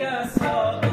Because you're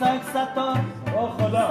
سگ ستا. با خدا.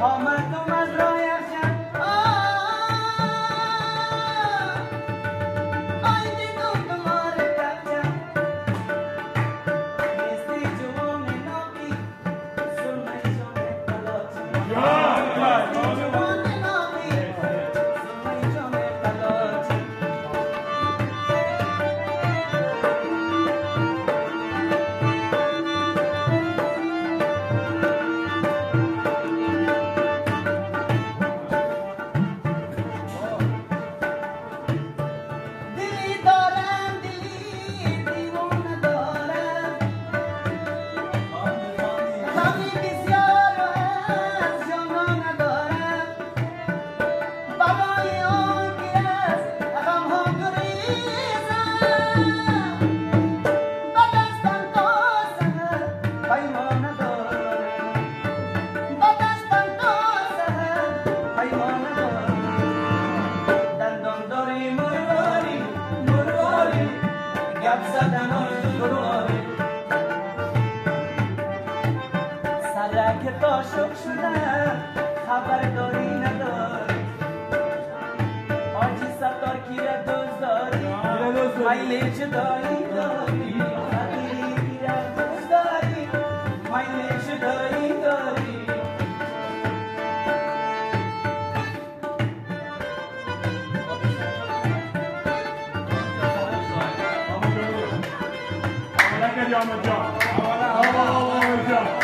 Ó, oh, mas, oh, mas. Maile cedai dari hati biraz dari Maile cedai dari Ama?